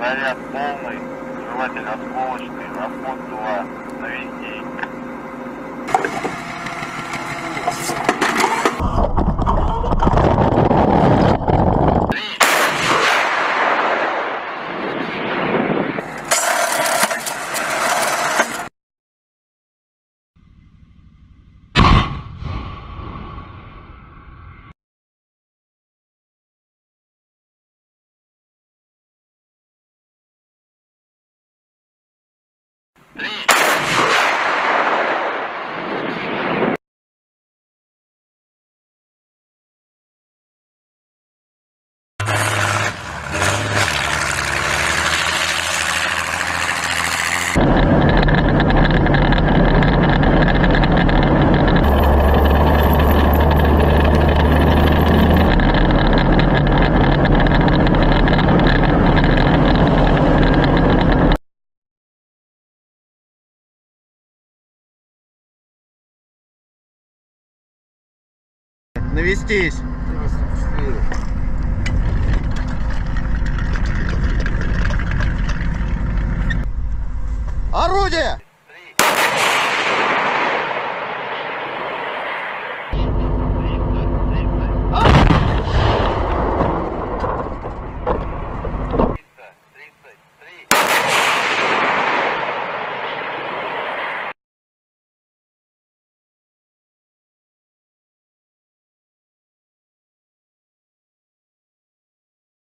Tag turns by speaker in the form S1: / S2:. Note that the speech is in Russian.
S1: Заряд полный, желатель осколочный, расход 2, навести.
S2: Навестись. Орудие!